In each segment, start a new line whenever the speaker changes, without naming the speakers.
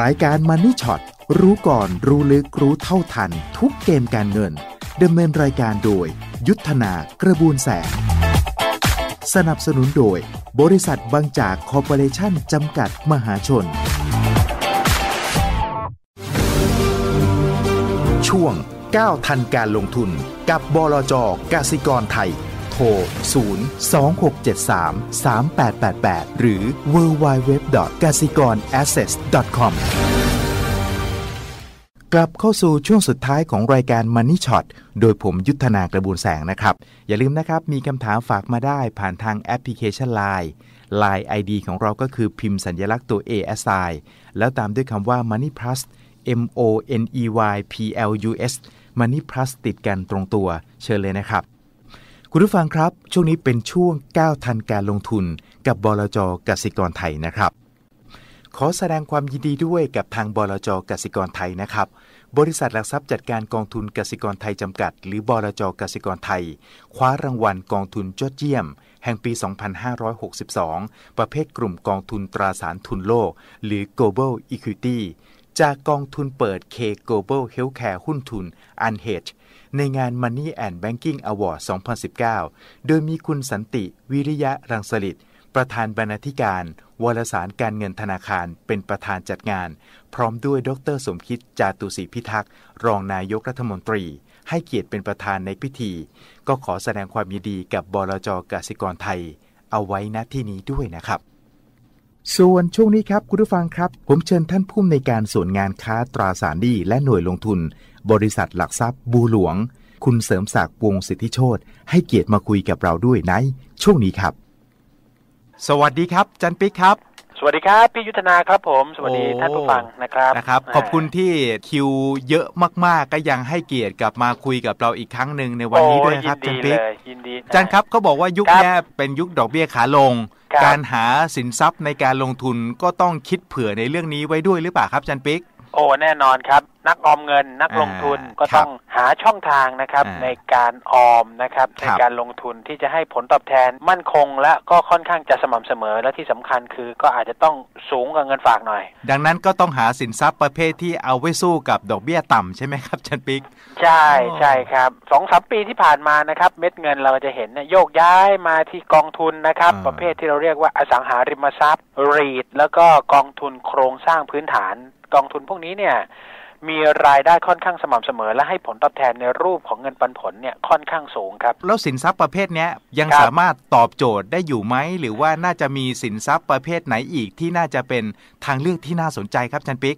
รายการมันนี่ช็อตรู้ก่อนรู้ลึกรู้เท่าทัน ทุกเกมการเงินดำเนินรายการโดย ยุทธนากระบวนแสง สนับสนุนโดย บริษัทบางจากคอร์ปอเรชั่นจำกัดมหาชน ช่วง9ทันการลงทุนกับบลจกสิกรไทย โทร 0 2673 3888 หรือ w w w g a s i k o r a s s e t c o m กลับเข้าสู่ช่วงสุดท้ายของรายการ Money Shot โดยผมยุทธนากระบูลแสงนะครับ อย่าลืมนะครับ มีคำถามฝากมาได้ผ่านทางแอปพลิเคชัน Line Line ID ของเราก็คือพิมพ์สัญลักษณ์ตัว ASI แล้วตามด้วยคำว่า Money Plus M O N E Y P L U S Money Plus ติดกันตรงตัว เชิญเลยนะครับ คุณผู้ฟังครับ ช่วงนี้เป็นช่วง9ทันการลงทุนกับบลจกสิกรไทยนะครับ ขอแสดงความยินดีด้วยกับทางบลจกสิกรไทยนะครับ บริษัทหลักทรัพย์จัดการกองทุนกสิกรไทยจำกัด หรือบลจกสิกรไทย คว้ารางวัลกองทุนยอดเยี่ยม แห่งปี 2562 ประเภทกลุ่มกองทุนตราสารทุนโลก หรือ Global Equity จากกองทุนเปิด K Global Healthcare หุ้นทุน Unhedge ในงาน Money and Banking Award 2019 โดยมีคุณสันติ วิริยะรังสลิดประธานบรรณาธิการ วารสารการเงินธนาคาร เป็นประธานจัดงาน พร้อมด้วยดรสมคิดจาตุศรีพิทักษ์ รองนายกรัฐมนตรี ให้เกียรติเป็นประธานในพิธี ก็ขอแสดงความยินดีกับบลจกสิกรไทย เอาไว้ณที่นี้ด้วยนะครับ ส่วนช่วงนี้ครับคุณผู้ฟังครับ ผมเชิญท่านผู้อำในวยการส่วนงานค้าตราสารหนี้และหน่วยลงทุน บริษัทหลักทรัพย์บูหลวง คุณเสริมศักดิ์วงศ์สิทธิโชตให้เกียรติมาคุยกับเราด้วยในช่วงนี้ครับ สวัสดีครับ จันปิ๊กครับ
สวัสดีครับพี่ยุทธนาครับผม สวัสดี
โอ้
ท่านผู้ฟังนะครับ
นะครับ ขอบคุณที่คิวเยอะมากๆ ก็ยังให้เกียรติกลับมาคุยกับเราอีกครั้งหนึ่งในวันนี้ด้วยนะครับ
โอ้
จัน
ยินดี
ปิ๊ก
เลยยินดี
จันครับเขาบอกว่ายุค
ครับ
เนี้ยเป็นยุคดอกเบี้ยขาลง
ครับ
การหาสินทรัพย์ในการลงทุนก็ต้องคิดเผื่อในเรื่องนี้ไว้ด้วยหรือเปล่าครับจันปิ๊ก
โอ้แน่นอนครับ นักออมเงิน นัก
อ่า
ลงทุนก็
ครับ
ต้องหาช่องทางนะครับ
อ่า
ในการออมนะครับ
ค
ใน
รับ
การลงทุนที่จะให้ผลตอบแทนมั่นคงและก็ค่อนข้างจะสม่ำเสมอและที่สำคัญคือก็อาจจะต้องสูงกว่าเงินฝากหน่อย
ดังนั้นก็ต้องหาสินทรัพย์ประเภทที่เอาไว้สู้กับดอกเบี้ยต่ำใช่ไหมครับจันปิ๊ก
ใช่
อ๋อ
ใช่ครับสองสามปีที่ผ่านมานะครับเม็ดเงินเราจะเห็นเนี่ยโยกย้ายมาที่กองทุนนะครับประเภทที่เราเรียกว่าอสังหาริมทรัพย์รีดแล้วก็กองทุนโครงสร้างพื้นฐาน กองทุนพวกนี้เนี่ยมีรายได้ค่อนข้างสม่ำเสมอ และให้ผลตอบแทนในรูปของเงินปันผลเนี่ยค่อนข้างสูงครับ
แล้วสินทรัพย์ประเภทเนี้ยยัง
ครับ
สามารถตอบโจทย์ได้อยู่ไหม หรือว่าน่าจะมีสินทรัพย์ประเภทไหนอีกที่น่าจะเป็นทางเลือกที่น่าสนใจครับจันปิ๊ก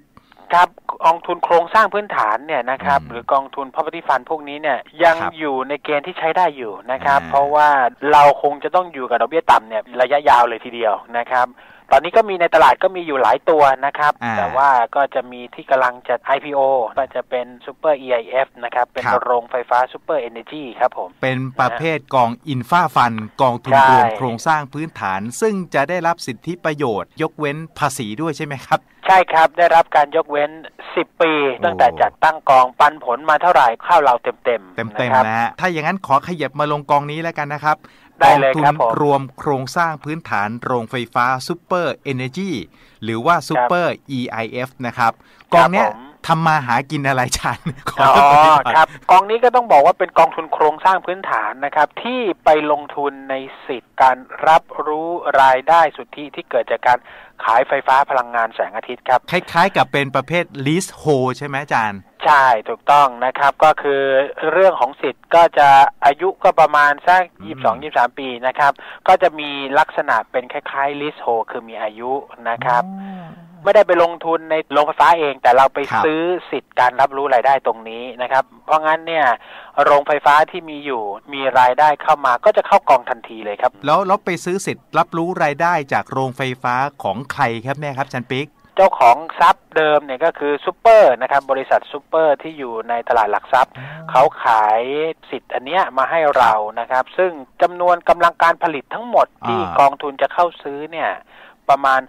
ครับกองทุนโครงสร้างพื้นฐานเนี่ยนะครับ
อืม
หรือกองทุน property fund พวกนี้เนี่ยยัง
ครับ
อยู่ในเกณฑ์ที่ใช้ได้อยู่นะครับ
อ่า
เพราะว่าเราคงจะต้องอยู่กับดอกเบี้ยต่ำเนี่ยระยะยาวเลยทีเดียวนะครับ ตอนนี้ก็มีในตลาดก็มีอยู่หลายตัวนะครับ
อ่า
แต่ว่าก็จะมีที่กำลังจะ IPO ก็จะเป็น Super EIF นะครับ เป็น
ครับ
โรงไฟฟ้า Super Energy ครับผม
เป็นประเภทกองอินฟาฟัน กองทุน
ใช่
รวมโครงสร้างพื้นฐาน ซึ่งจะได้รับสิทธิประโยชน์ ยกเว้นภาษีด้วยใช่ไหมครับ
ใช่ครับ ได้รับการยกเว้น 10 ปี ตั้งแต่จัดตั้งกองปันผลมาเท่าไหร่เข้าเราเต็มๆ
เต็ม
นะ
เต็ม
ครับ
นะฮะถ้าอย่างนั้นขอขยับมาลงกองนี้แล้วกันนะครับ
ได้
กอง
เลย
ทุ
ครั
น
บผม
รวมโครงสร้างพื้นฐานโรงไฟฟ้าซูเปอร์เอเนจีหรือว่าซูเปอร์ EIF นะครับ กองเนี้ย
ผม
ทำมาหากินอะไรชันขอ
อ๋อ
ตัวนี้ก่อน
ครับ กองนี้ก็ต้องบอกว่าเป็นกองทุนโครงสร้างพื้นฐานนะครับ ที่ไปลงทุนในสิทธิ์การรับรู้รายได้สุทธิที่เกิดจากการขายไฟฟ้าพลังงานแสงอาทิตย์ครับ
คล้ายๆ กับเป็นประเภท lease hold ใช่ไหมอาจารย์
ใช่ ถูกต้องนะครับ ก็คือเรื่องของสิทธิ์ก็จะอายุก็ประมาณสัก
อืม
22 23ปีนะครับ ก็จะมีลักษณะเป็นคล้ายๆ lease hold คือมีอายุนะครับ ไม่ได้ไปลงทุนในโรงไฟฟ้าเอง แต่เราไป
ครับ
ซื้อสิทธิ์การรับรู้รายได้ตรงนี้นะครับ เพราะงั้นเนี่ยโรงไฟฟ้าที่มีอยู่มีรายได้เข้ามาก็จะเข้ากองทันทีเลยครับ
แล้วเราไปซื้อสิทธิ์รับรู้รายได้จากโรงไฟฟ้าของใครครับเนี่ยครับอาจันปิ๊ก
เจ้าของทรัพย์เดิมเนี่ยก็คือซูเปอร์นะครับบริษัทซูเปอร์ที่อยู่ในตลาดหลักทรัพย์ เขาขายสิทธิ์อันเนี้ยมาให้เรานะครับ ซึ่งจำนวนกำลังการผลิตทั้งหมดที่
อ่าก
องทุนจะเข้าซื้อเนี่ย ประมาณ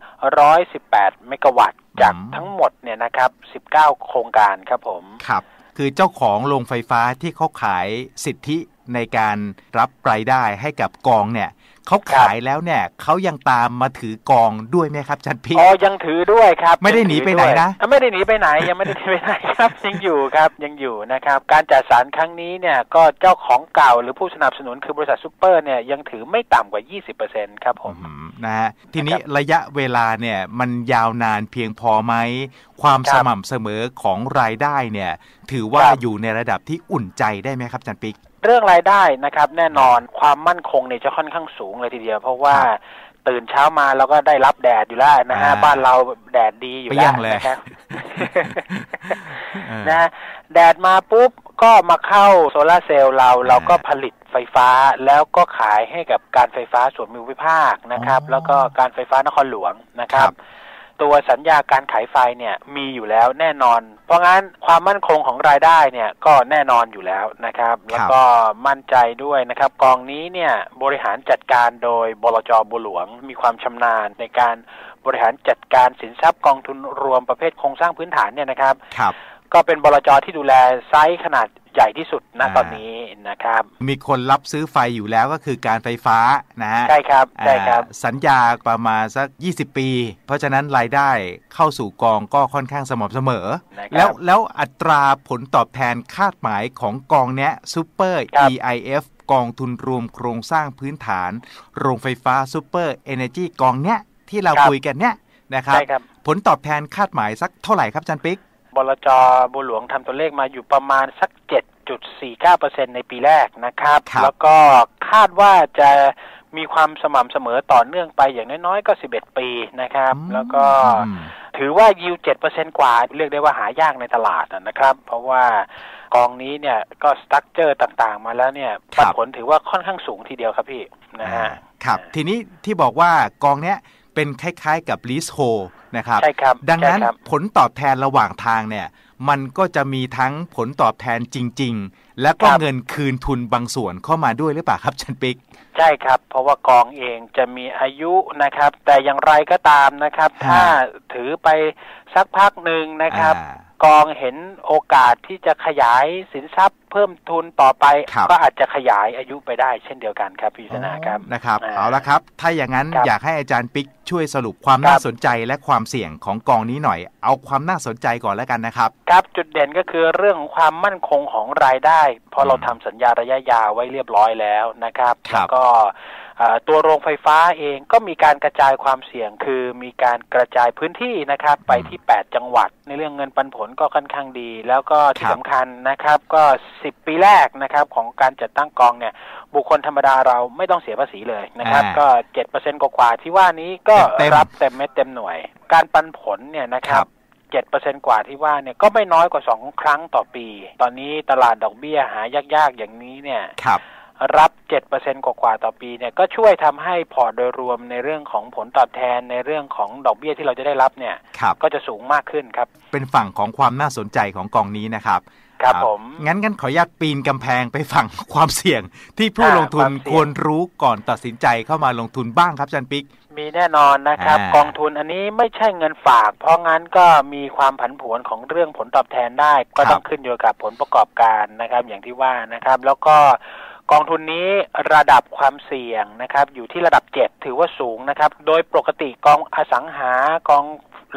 118 เมกะวัตต์ จาก
อืม
ทั้งหมดเนี่ยนะครับ 19 โครงการครับผม
ครับ คือเจ้าของโรงไฟฟ้าที่เขาขายสิทธิในการรับรายได้ให้กับกองเนี่ย เขาขายแล้วเนี่ยเขายังตามมาถือกองด้วยไหมครับจันพี
อ๋อยังถือด้วยครับ
ไม่ได้หนีไปไหนนะ
ไม่ได้หนีไปไหนยังไม่ได้หนีไปไหนครับยังอยู่ครับยังอยู่นะครับ การจัดสารครั้งนี้เนี่ยก็เจ้าของเก่าหรือผู้สนับสนุนคือบริษัทซูเปอร์เนี่ยยังถือไม่ต่ำกว่า 20%ครับผม
นะฮะทีนี้ระยะเวลาเนี่ยมันยาวนานเพียงพอไหมความสม่ำเสมอของรายได้เนี่ย ถือว่าอยู่ในระดับที่อุ่นใจได้ไหมครับจันปิก
เรื่องรายได้นะครับ แน่นอนความมั่นคงเนี่ยจะค่อนข้างสูงเลยทีเดียว เพราะว่าตื่นเช้ามาเราก็ได้รับแดดอยู่แล้วนะฮะบ้านเราแดดดีอยู่แล้วนะครับนะแดดมาปุ๊บก็มาเข้าโซลาเซลล์เราเราก็ผลิตไฟฟ้าแล้วก็ขายให้กับการไฟฟ้าส่วนภูมิภาคนะครับ แล้วก็การไฟฟ้านครหลวงนะครับ ตัวสัญญาการขายไฟเนี่ยมีอยู่แล้วแน่นอน เพราะงั้นความมั่นคงของรายได้เนี่ยก็แน่นอนอยู่แล้วนะครับ แล้วก็มั่นใจด้วยนะครับ กองนี้เนี่ยบริหารจัดการโดยบลจบุหลวง มีความชำนาญในการบริหารจัดการสินทรัพย์กองทุนรวมประเภทโครงสร้างพื้นฐานเนี่ยนะครับ
ครับ
ก็เป็นบลจที่ดูแลไซส์ขนาด ใหญ่ที่สุดณตอนนี้นะครับ
มีคนรับซื้อไฟอยู่แล้วก็คือการไฟฟ้านะฮะ
ใช่ครับใช่ครับ
สัญญาประมาณสัก 20 ปี เพราะฉะนั้นรายได้เข้าสู่กองก็ค่อนข้างสม่ำเสมอ แล้วแล้วอัตราผลตอบแทนคาดหมายของกองเนี้ยซูเปอร์ EIF กองทุนรวมโครงสร้างพื้นฐาน โรงไฟฟ้า Super Energy กองเนี้ยที่เราคุยกันเนี้ยนะครับ ผลตอบแทนคาดหมายสักเท่าไหร่ครับจารย์ปิ๊ก
บลจ.บัวหลวงทำตัวเลขมาอยู่ประมาณสัก 7.49%ในปีแรกนะครับรบแล้วก็คาดว่าจะมีความสม่ำเสมอต่อเนื่องไปอย่างน้อยๆ ก็ 11 ปีนะครับ แล้วก็ถือว่ายิว7%กว่า เรียกได้ว่าหายากในตลาดนะครับ เพราะว่ากองนี้เนี่ยก็สตั๊กเจอร์ต่างๆ มาแล้วเนี่ยปันผลถือว่าค่อนข้างสูงทีเดียวครับพี่นะฮะ
ครับ ทีนี้ที่บอกว่ากองเนี้ยเป็นคล้ายๆกับลีสโฮ นะครับ
ใช่ครับ
ดังนั้นผลตอบแทนระหว่างทางเนี่ย มันก็จะมีทั้งผลตอบแทนจริง ๆ และก็เงินคืนทุนบางส่วนเข้ามาด้วยหรือเปล่าครับชันปิก
ใช่ครับ เพราะว่ากองเองจะมีอายุนะครับ แต่อย่างไรก็ตามนะครับ ถ้าถือไปสักพักหนึ่งนะครับ กองเห็นโอกาสที่จะขยายสินทรัพย์ เพิ่มทุนต่อไปก็อาจจะขยายอายุไปได้เช่นเดียวกันครับพี่ชนะครับ
นะครับเอาละครับ ถ้าอย่างนั้นอยากให้อาจารย์ปิ๊กช่วยสรุปความน่าสนใจและความเสี่ยงของกองนี้หน่อย เอาความน่าสนใจก่อนแล้วกันนะครับ
ครับจุดเด่นก็คือเรื่องของความมั่นคงของรายได้เพราะเราทำสัญญาระยะยาวไว้เรียบร้อยแล้วนะครับแล้วก็ ตัวโรงไฟฟ้าเองก็มีการกระจายความเสี่ยง คือมีการกระจายพื้นที่นะครับไปที่ 8 จังหวัด ในเรื่องเงินปันผลก็ค่อนข้างดี แล้วก็ที่สำคัญนะครับก็ 10 ปีแรกนะครับของการจัดตั้งกองเนี่ยบุคคลธรรมดาเราไม่ต้องเสียภาษีเลยนะครับ ก็7%กว่าที่ว่านี้ก็รับเต็มเม็ดเต็มหน่วย การปันผลเนี่ยนะครับเจ็ดเปอร์เซ็นกว่าที่ว่าเนี่ยก็ไม่น้อยกว่าสองครั้งต่อปี ตอนนี้ตลาดดอกเบี้ยหายากๆอย่างนี้เนี่ยรับ 7%กว่าๆต่อปีเนี่ยก็ช่วยทำให้พอร์ตโดยรวมในเรื่องของผลตอบแทนในเรื่องของดอกเบี้ยที่เราจะได้รับเนี่ยก็จะสูงมากขึ้นครับ
เป็นฝั่งของความน่าสนใจของกองนี้นะครับ
ครับผม
งั้นงั้นขออนุญาตปีนกำแพงไปฝั่งความเสี่ยง ที่ผู้ลงทุนควรรู้ก่อนตัดสินใจเข้ามาลงทุนบ้างครับจันปิก
มีแน่นอนนะครับ กองทุนอันนี้ไม่ใช่เงินฝาก เพราะงั้นก็มีความผันผวนของเรื่องผลตอบแทนได้ ก็ต้องขึ้นอยู่กับผลประกอบการนะครับ อย่างที่ว่านะครับ แล้วก็ กองทุนนี้ระดับความเสี่ยงนะครับอยู่ที่ระดับเจ็ดถือว่าสูงนะครับ โดยปกติกองอสังหากอง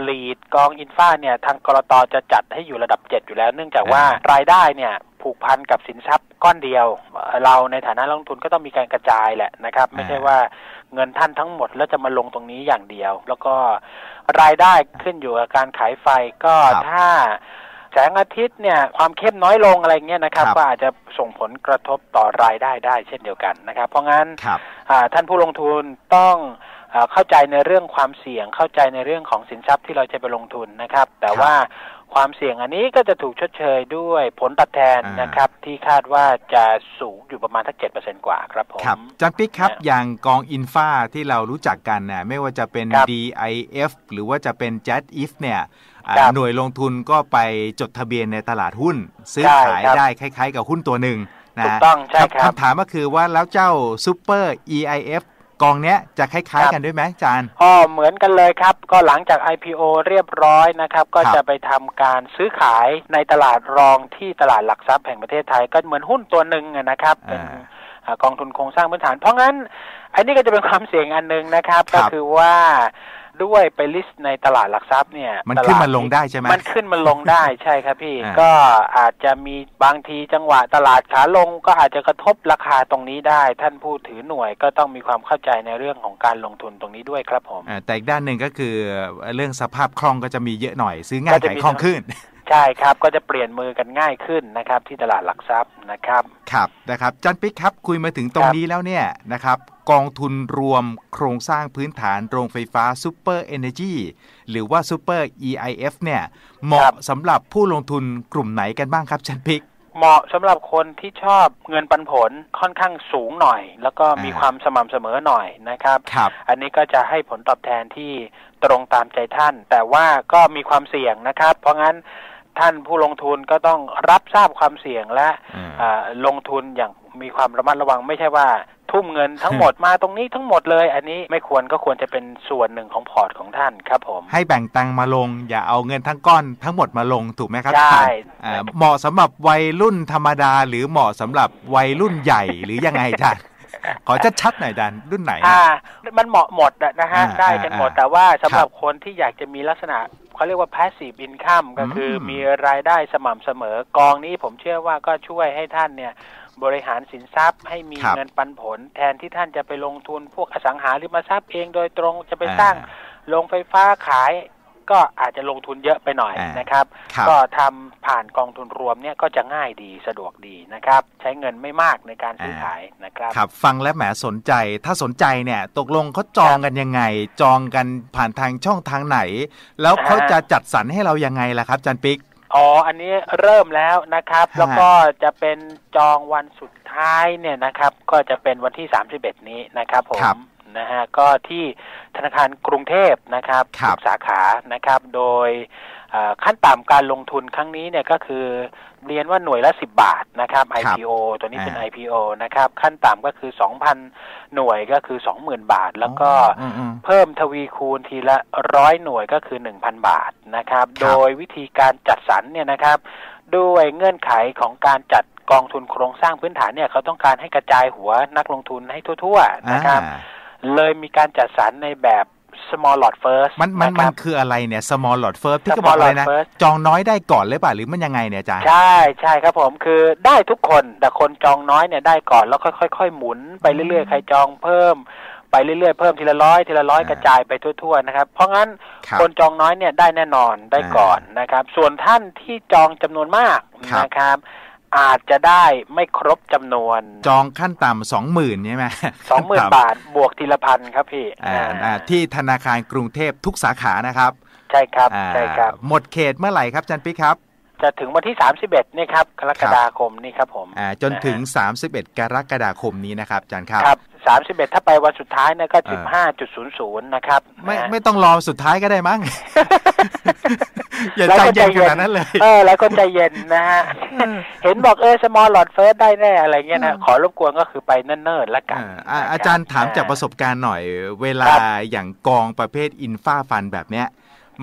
ลีดกองอินฟาเนี่ยทางกรตจะจัดให้อยู่ระดับเจ็ดอยู่แล้ว เนื่องจากว่ารายได้เนี่ยผูกพันกับสินทรัพย์ก้อนเดียว เราในฐานะลงทุนก็ต้องมีการกระจายแหละนะครับ ไม่ใช่ว่าเงินท่านทั้งหมดแล้วจะมาลงตรงนี้อย่างเดียว แล้วก็รายได้ขึ้นอยู่กับการขายไฟก็ถ้า แสงอาทิตย์เนี่ยความเข้มน้อยลงอะไรเงี้ยนะครับ ก็อาจจะส่งผลกระทบต่อรายได้ได้เช่นเดียวกันนะครับ เพราะงั้นท่านผู้ลงทุนต้องเข้าใจในเรื่องความเสี่ยงเข้าใจในเรื่องของสินทรัพย์ที่เราจะไปลงทุนนะครับ แต่ว่า ความเสี่ยงอันนี้ก็จะถูกชดเชยด้วยผลตอบแทนนะครับ ที่คาดว่าจะสูงอยู่ประมาณทักเจ็ดเปอร์เซ็นกว่าครับผม
จันปิ๊กครับ อย่างกองอินฟาที่เรารู้จักกันเนี่ยไม่ว่าจะเป็น DIF หรือว่าจะเป็น JETIF เนี่ยหน่วยลงทุนก็ไปจดทะเบียนในตลาดหุ้น ซื้อขายได้คล้าย ๆ กับหุ้นตัวหนึ่งนะ
ถูกต้องใช่ครับ
คำถามก็คือว่าแล้วเจ้าซูเปอร์ EIF กองเนี้ยจะคล้ายๆกันด้วยไหมอาจารย์
อ๋อเหมือนกันเลยครับ ก็หลังจาก IPO เรียบร้อยนะครับ ก็จะไปทำการซื้อขายในตลาดรองที่ตลาดหลักทรัพย์แห่งประเทศไทย ก็เหมือนหุ้นตัวหนึ่งอะนะครับเป็น
อ่า
อ่ากองทุนโครงสร้างพื้นฐาน เพราะงั้น อันนี้ก็จะเป็นความเสี่ยงอันหนึ่งนะครับ
ครั
ก็
บ
คือว่า ด้วยไปลิสต์ในตลาดหลักทรัพย์เนี่ย
มัน
ต
ขึ้น
ด
มาลงได้ใช่ไหม
มันขึ้นมาลงได้ใช่ครับพี่
อ่า
ก็อาจจะมีบางทีจังหวะตลาดขาลงก็อาจจะกระทบราคาตรงนี้ได้ ท่านผู้ถือหน่วยก็ต้องมีความเข้าใจในเรื่องของการลงทุนตรงนี้ด้วยครับผม
อ่าแต่อีกด้านหนึ่งก็คือเรื่องสภาพคล่องก็จะมีเยอะหน่อย ซื้อง่าย
ก็จะ
ขาย
มี
คล่องขึ้น
ใช่ครับก็จะเปลี่ยนมือกันง่ายขึ้นนะครับที่ตลาดหลักทรัพย์นะครับ
ครับนะครับจารย์ปิ๊กครับคุยมาถึงตรง
ครับ
นี้แล้วเนี่ยนะครับกองทุนรวมโครงสร้างพื้นฐานโรงไฟฟ้าซูเปอร์เอเนจีหรือว่าซูเปอร์ EIF เนี่ยเหมาะสำหรับผู้ลงทุนกลุ่มไหนกันบ้างครับจารย์ปิ๊ก
เหมาะสำหรับคนที่ชอบเงินปันผลค่อนข้างสูงหน่อย แล้วก็มี
อ่า
ความสม่ำเสมอหน่อยนะครับ
ครับ
อันนี้ก็จะให้ผลตอบแทนที่ตรงตามใจท่าน แต่ว่าก็มีความเสี่ยงนะครับ เพราะงั้น ท่านผู้ลงทุนก็ต้องรับทราบความเสี่ยงและ
อ่า
อ่าลงทุนอย่างมีความระมัดระวังไม่ใช่ว่าทุ่มเงินทั้งหมดมาตรงนี้ทั้งหมดเลย อันนี้ไม่ควรก็ควรจะเป็นส่วนหนึ่งของพอร์ตของท่านครับผม
ให้แบ่งตังค์มาลง อย่าเอาเงินทั้งก้อนทั้งหมดมาลงถูกไหมครับ
ใช่
อ่าเหมาะสำหรับวัยรุ่นธรรมดา หรือเหมาะสำหรับวัยรุ่นใหญ่หรือยังไงอาจารย์ขอชัดๆหน่อยอาจารย์รุ่นไหนฮะ
อ่า มันเหมาะหมดอะนะฮะ
อ่า
ได้กันหมด
อ่า
แต่ว่าสำหรับคนที่อยากจะมีลักษณะ เขาเรียกว่า passive income ก็คืออ
ม
มีรายได้สม่ำเสมอกองนี้ผมเชื่อว่าก็ช่วยให้ท่านเนี่ยบริหารสินทรัพย์ให้มี
ครับ
เงินปันผล แทนที่ท่านจะไปลงทุนพวกอสังหาริมทรัพย์เองโดยตรงจะไปสร้างโรงไฟฟ้าขาย ก็อาจจะลงทุนเยอะไปหน่อย
อ่าน
นะครับ
ครับ
ก็ทำผ่านกองทุนรวมเนี่ยก็จะง่ายดีสะดวกดีนะครับ ใช้เงินไม่มากในการซื้อขายนะครับ
ครับ ฟังแล้วแหมสนใจถ้าสนใจเนี่ยตกลงเขาจองกันยังไง จองกันผ่านทางช่องทางไหน แล้วเขา
อ่า
จะจัดสรรให้เรายังไงล่ะครับอาจันปิ๊ก
อ๋อ อันนี้เริ่มแล้วนะครับ
ฮะ
แล้วก็จะเป็นจองวันสุดท้ายเนี่ยนะครับ ก็จะเป็นวันที่ 31 นี้นะครับผม
ครับ
นะฮะก็ที่ธนาคารกรุงเทพนะครับ
ครับ
ทุกสาขานะครับ โดยเอ่อขั้นต่ำการลงทุนครั้งนี้เนี่ยก็คือเรียนว่าหน่วยละ 10 บาทนะครับ IPO ตัวนี้เป็น
อ่า
IPO นะครับ ขั้นต่ำก็คือ 2,000 หน่วยก็คือ 20,000 บาท แล้วก็
อืมอืม
เพิ่มทวีคูณทีละร้อยหน่วยก็คือ 1,000 บาทนะครับ
ครับ
โดยวิธีการจัดสรรเนี่ยนะครับ ด้วยเงื่อนไขของการจัดกองทุนโครงสร้างพื้นฐานเนี่ยเขาต้องการให้กระจายหัวนักลงทุนให้ทั่ว ๆ นะครับ
อ่า
เลยมีการจัดสรรในแบบ small lot first
มันมัน
นะค
มัน
รับ
คืออะไรเนี่ย small lot first ที่เขา
Small
บอกอะไร
lot
นะ
first
จองน้อยได้ก่อนเลยป่ะหรือมันยังไงเนี่ยอาจารย์
ใช่ใช่ครับผมคือได้ทุกคนแต่คนจองน้อยเนี่ยได้ก่อนแล้วค่อยๆหมุนไปเรื่อยๆ ใครจองเพิ่มไปเรื่อยๆเพิ่มทีละร้อยทีละร้อย
อ่าก
ระจายไปทั่วๆนะครับ เพราะงั้น
ครับ
คนจองน้อยเนี่ยได้แน่นอนได้ก่อนนะครับ ส่วนท่านที่จองจำนวนมาก
ครับ
นะครับ อาจจะได้ไม่ครบจำนวน
จองขั้นต่ำสองหมื่นใช่ไหม
สองหมื่น
ขั้ต่ำ
บาทบวกทีละพันครับพี่
อ่า
อ่า
อ่าที่ธนาคารกรุงเทพทุกสาขานะครับ
ใช่ครับ
อ่า
ใช่ครับ
หมดเขตเมื่อไหร่ครับอาจันปิ๊กครับ
จะถึงวันที่สามสิบเอ็ดนี่ครับกรกฎาคมนี่ครับผม
อ่าจนถึง 31 กรกฎาคมนี้นะครับอาจารย์ครับ
ครับสามสิบเอ็ดถ้าไปวันสุดท้ายเนี่ยก็
อ่า
สิบห้าจุดศูนย์ศูนย์นะครับ
ไม่
นะฮะ
ไม่ต้องรอสุดท้ายก็ได้มั้งอย่า
แล้ว
ใจ
ก็
เย็นขนาดนั้นเลย
เออ แล้วคนใจเย็นนะฮะ เห็นบอกเออ small lot first ได้แน่อะไรเงี้ยนะขอรบกวนก็คือไปเนิ่นๆแล้วกัน
อ่าอ่า
นะคบ
อาจารย์ถามจากประสบการณ์หน่อย เวลา
ครับ
อย่างกองประเภท infra fund แบบเนี้ย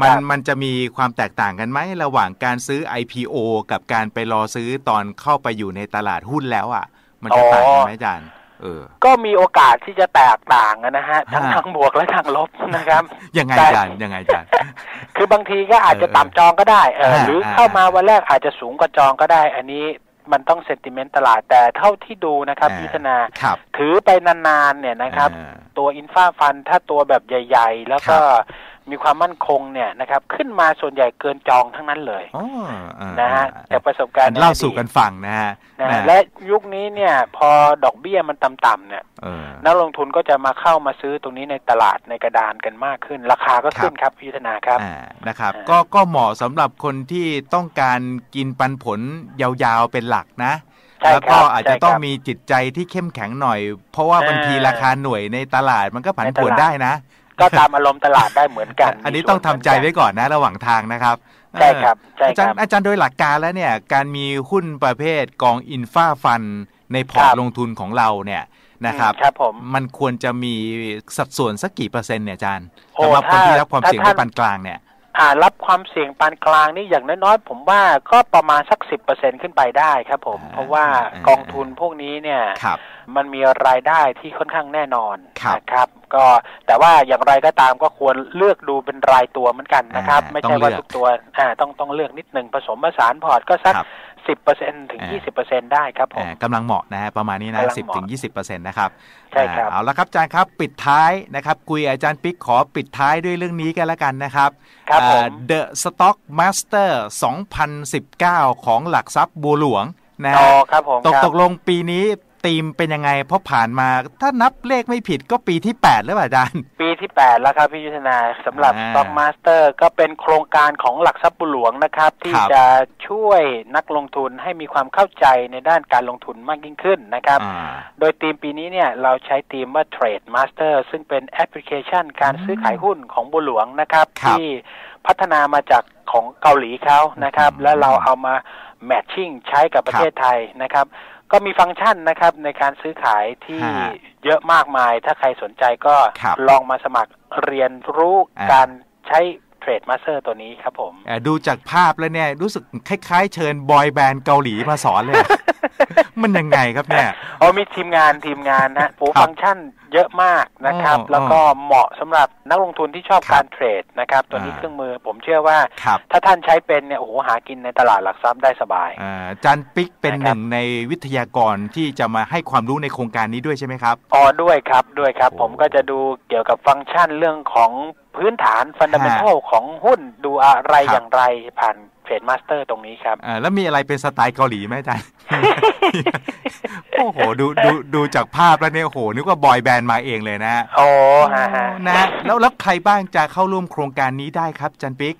มัน
ครับ
มันจะมีความแตกต่างกันไหมระหว่างการซื้อ IPO กับการไปรอซื้อตอนเข้าไปอยู่ในตลาดหุ้นแล้วอะ มันจะต่างกันไหมอาจารย์เออ
ก็มีโอกาสที่จะแตกต่างอะนะฮะทั้ง
ฮะ
ทางบวกและทางลบนะครับ
ยังไง
แต่
อาจารย์ยังไงอาจารย์
คือบางทีก็อาจจะ
เออ
ต่ำจองก็ได้เออ
ฮะ
หรือ
ฮะ
เข้ามาวันแรกอาจจะสูงกว่าจองก็ได้ อันนี้มันต้อง sentiment ตลาดแต่เท่าที่ดูนะครับ
อ่า
พิจารณา
ครับ
ถือไปนานๆเนี่ยนะครับ
อ่า
ตัว infra fund ถ้าตัวแบบใหญ่ ๆ แล้วก็ มีความมั่นคงเนี่ยนะครับ ขึ้นมาส่วนใหญ่เกินจองทั้งนั้นเลย
อ๋ออ่า
นะฮะ
อ่า
จากประสบการณ์
เล่าสู่
ใอดีต
กันฟังนะฮะ
นะ
แห
ฮะ
ม
และยุคนี้เนี่ย พอดอกเบี้ยมันต่ำๆเนี่ย
เออ
นักลงทุนก็จะมาเข้ามาซื้อตรงนี้ในตลาดในกระดานกันมากขึ้น ราคาก็ขึ้นครับพิจารณาครับ
อ่านะครับ
อ่า
ก็ก็เหมาะสำหรับคนที่ต้องการกินปันผลยาวๆเป็นหลักนะ
ใช่
แล้ว
ครั
ก็
บ
อาจ
ใช่
จะ
ครับ
ต้องมีจิตใจที่เข้มแข็งหน่อย เพราะว่า
อ่า
บางทีราคาหน่วยในตลาดมันก็ผันผวน
ในตลาด
ได้นะ
ก็ตามอารมณ์ตลาดได้เหมือนกัน
อันนี้
มีส่ว
ต้องทำใจไว้ก่อนนะระหว่างทางนะครับ
ใช่ครับ
เอ
ใช่
ออาจารย์ค
รับ
อาจารย์โดยหลักการแล้วเนี่ย การมีหุ้นประเภทกอง infra fund ในพอร์ต
ครับ
ลงทุนของเราเนี่ยนะครับ
ครับผม
มันควรจะมีสัดส่วนสักกี่เปอร์เซ็นต์เนี่ยอาจารย์
โอ้
สำหรับคน
ถ้า
ที่รับความ
ถ้า
เสี่ยง
ท่าน
ในปานกลางเนี่ย
อ่า รับความเสี่ยงปานกลางนี่อย่างน้อยๆผมว่าก็ประมาณสักสิบเปอร์เซ็นขึ้นไปได้ครับผม
อ่า
เพราะว่า
อ่าก
องทุนพวกนี้เนี่ย
ครับ
มันมีรายได้ที่ค่อนข้างแน่นอน
ครับ
นะครับก็แต่ว่าอย่างไรก็ตามก็ควรเลือกดูเป็นรายตัวเหมือนกันนะครับ
อ่า
ไม่
ต้
ใช่
อง
ว่า
เลือก
ทุกตัวอ่าต้องต้องเลือกนิดหนึ่งผสมผสานพอร์ตก็สัก
ครับ
สิบเปอร์เซ็นถึง
อ่า
ยี่สิบเปอร์เซ็นได้ครับผม
อ่ากำลังเหมาะนะฮะประมาณนี้นะ
กำลัง
สิบ
เหมาะ
ถึงยี่สิบเปอร์เซ็นต์นะครับ
ใช่ครับ
อ่าเอาละครับอาจารย์ครับปิดท้ายนะครับคุยกับอาจารย์ปิ๊กขอปิดท้ายด้วยเรื่องนี้กันแล้วกันนะครับ
ครับผม
อ่า The Stock Master 2019 ของหลักทรัพย์บัวหลวงนะ
อ๋
ฮะ
อครับผม
ตก
ครับ
ตกลงปีนี้ ธีมเป็นยังไงเพราะผ่านมาถ้านับเลขไม่ผิดก็ปีที่ 8 แล้วอาจารย์
ปีที่ 8 แล้วครับพี่ยุทธนาสำหรับ
อ่า
Stock Master ก็เป็นโครงการของหลักทรัพย์บุหลวงนะครับ ที่
ครับ
จะช่วยนักลงทุนให้มีความเข้าใจในด้านการลงทุนมากยิ่งขึ้นนะครับ
อ่า
โดยทีมปีนี้เนี่ยเราใช้ทีมว่า Trade Master ซึ่งเป็นแอปพลิเคชันการซื้อขายหุ้นของบุหลวงนะครับ
ครับ
ที่พัฒนามาจากของเกาหลีเขานะครับ
อืม
แล้วเราเอามา matching ใช้กับประเทศไทยนะครับ ก็มีฟังก์ชันนะครับในการซื้อขายที่
ฮะ
เยอะมากมาย ถ้าใครสนใจก็
ครับ
ลองมาสมัครเรียนรู้
อ่า
การใช้ Trade Master ตัวนี้ครับผม
เอ่อดูจากภาพแล้วเนี่ย รู้สึกคล้ายๆ เชิญบอยแบนด์เกาหลีมาสอนเลย มันยังไงครับเนี่ย
อ๋อมีทีมงานทีมงานนะโอ้
ครับ
ฟังก์ชันเยอะมากนะครับ
อ๋อ
แล้วก็เหมาะสำหรับนักลงทุนที่ชอบ
ครับ
การเทรดนะครับ ตัวนี้
อ่า
เครื่องมือผมเชื่อว่า
ครับ
ถ้าท่านใช้เป็นเนี่ยโอ้โหหากินในตลาดหลักทรัพย์ได้สบาย
อ่าอาจารย์ปิ๊กเป็นห
นึ่ง
นะ
ครับ
ในวิทยากรที่จะมาให้ความรู้ในโครงการนี้ด้วยใช่ไหมครับ
อ๋อด้วยครับด้วยครับ
โอ้
ผมก็จะดูเกี่ยวกับฟังก์ชันเรื่องของ พื้นฐาน fundamental ของหุ้นดูอะไร
ครับ
อย่างไรผ่าน Trade Master ตรงนี้ครับ
อ่าแล้วมีอะไรเป็นสไตล์เกาหลีไหมอาจารย์โอ้โหดูดูดูจากภาพแล้วเนี่ยโอ้โหนึกว่าบอยแบนด์มาเองเลยนะฮะ
โอ้ฮะฮะ
นะแล้วแล้วใครบ้างจะเข้าร่วมโครงการนี้ได้ครับอาจันปิ๊ก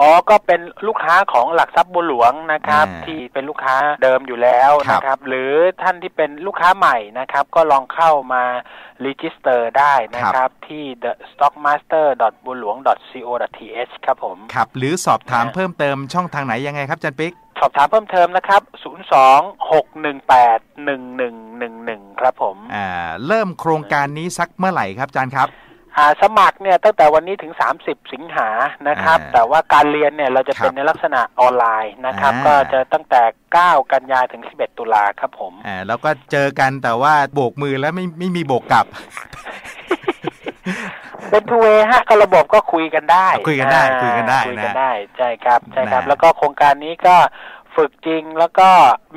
อ๋อ ก็เป็นลูกค้าของหลักทรัพย์บัวหลวงนะครับ
อ่า
ที่เป็นลูกค้าเดิมอยู่แล้ว
ครับ
นะครับ หรือท่านที่เป็นลูกค้าใหม่นะครับ ก็ลองเข้ามา register ได้นะครับ ที่ the stockmaster b u l u n g co th ครับผม
ครับ หรือสอบถาม
นะ
เพิ่มเติมช่องทางไหนยังไงครับอาจันปิ๊ก
สอบถามเพิ่มเติมนะครับ 026181111 ครับผม
อ่า เริ่มโครงการนี้สักเมื่อไหร่ครับอาจารย์ครับ
อ่าสมัครเนี่ยตั้งแต่วันนี้ถึง 30 สิงหานะครับ
อ่า
แต่ว่าการเรียนเนี่ยเราจะเป็น
ครับ
ในลักษณะออนไลน์นะครับ
อ่า
ก็จะตั้งแต่ 9 กันยาถึง 11 ตุลาครับผม
อ่าแล้วก็เจอกันแต่ว่าโบกมือแล้วไม่ไม่มีโบกกลับ
เป็นทูเวฮะก็ระบบก็คุยกันได้
คุยกันได้
อ่า
คุยกันได้
คุยกัน
นะ
ได้ใช่ครับใช่ครับ
นะ
แล้วก็โครงการนี้ก็ฝึกจริงแล้วก็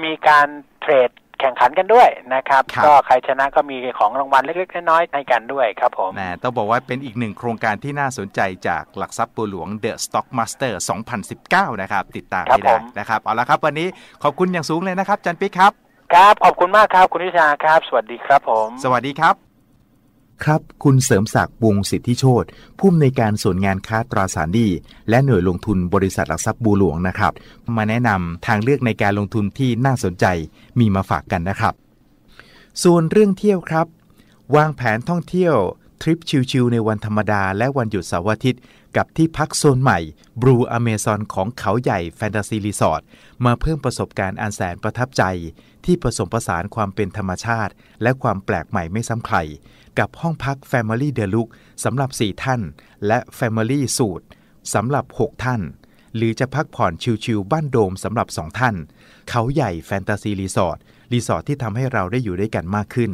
มีการเทรด แข่งขันกันด้วยนะครับ
ครับ
ก็ใครชนะก็มีของรางวัลเล็กๆน้อยๆให้กันด้วยครับผม
นะต้องบอกว่าเป็นอีกหนึ่งโครงการที่น่าสนใจจากหลักทรัพย์บัวหลวง The Stock Master 2019 นะครับ ติดตาม
ครับ
ให้ได้
ผม
นะครับ เอาละครับวันนี้ขอบคุณอย่างสูงเลยนะครับอาจันปิ๊กครับ
ครับ ขอบคุณมากครับคุณวิชาครับ สวัสดีครับผม
สวัสดีครับ ครับ คุณเสริมศักดิ์วงสิทธิโชตผู้อำนวยการส่วนงานค้าตราสารหนี้และหน่วยลงทุนบริษัทหลักทรัพย์บัวหลวงนะครับ มาแนะนำทางเลือกในการลงทุนที่น่าสนใจมีมาฝากกันนะครับ ส่วนเรื่องเที่ยวครับ วางแผนท่องเที่ยวทริปชิลๆในวันธรรมดา และวันหยุดเสาร์อาทิตย์ กับที่พักโซนใหม่ Blue Amazon ของเขาใหญ่แฟนตาซีรีสอร์ทมาเพิ่มประสบการณ์อันแสนประทับใจ ที่ผสมผสานความเป็นธรรมชาติ และความแปลกใหม่ไม่ซ้ำใคร กับห้องพัก Family Deluxe สำหรับ 4 ท่าน และ Family Suite สำหรับ 6 ท่าน หรือจะพักผ่อนชิลๆบ้านโดมสำหรับ 2 ท่าน เขาใหญ่แฟนตาซีรีสอร์ทรีสอร์ทที่ทำให้เราได้อยู่ด้วยกันมากขึ้น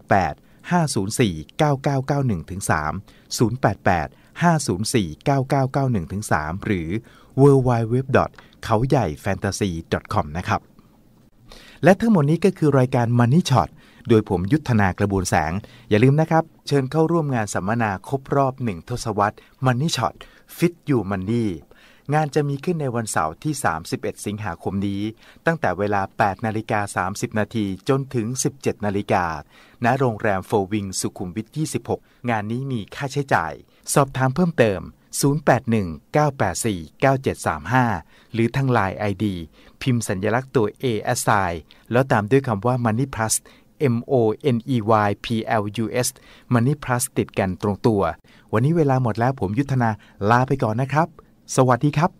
088 504 9991ถึง3 088 504 9991ถึง3หรือ www เขาใหญ่ fantasy com นะครับ และทั้งหมดนี้ก็คือรายการ Money Shot โดยผมยุทธนากระบวนแสง อย่าลืมนะครับ เชิญเข้าร่วมงานสัมมนาครบรอบ1ทศวรรษ Money Shot Fit You Money งานจะมีขึ้นในวันเสาร์ที่ 31 สิงหาคมนี้ ตั้งแต่เวลา 8 นาฬิกา 30 นาทีจนถึง 17 นาฬิกา ณ โรงแรมโฟวิงสุขุมวิท 26 งานนี้มีค่าใช้จ่าย สอบถามเพิ่มเติม 081-984-9735 หรือทางไลน์ ID พิมพ์สัญลักษณ์ตัว A S I แล้วตามด้วยคำว่า Money Plus M O N E Y P L U S Money Plus ติดกันตรงตัว วันนี้เวลาหมดแล้วผมยุทธนาลาไปก่อนนะครับ สวัสดีครับ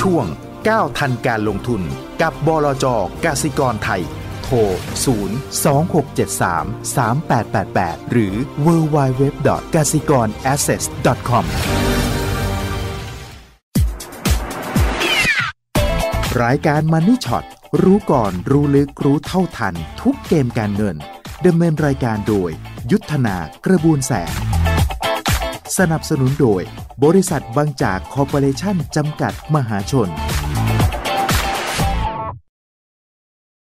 ช่วง 9 ทันการลงทุนกับบลจกสิกรไทย ร 026733888 หรือ w w w g a s i k o r a s s e s c o m รายการ Money Shot รู้ก่อนรู้ลึกรู้เท่าทัน ทุกเกมการเงินดำเนินรายการโดย ยุทธนากระบวนแสง สนับสนุนโดย บริษัทบางจากคอร์ปอเรชั่นจำกัดมหาชน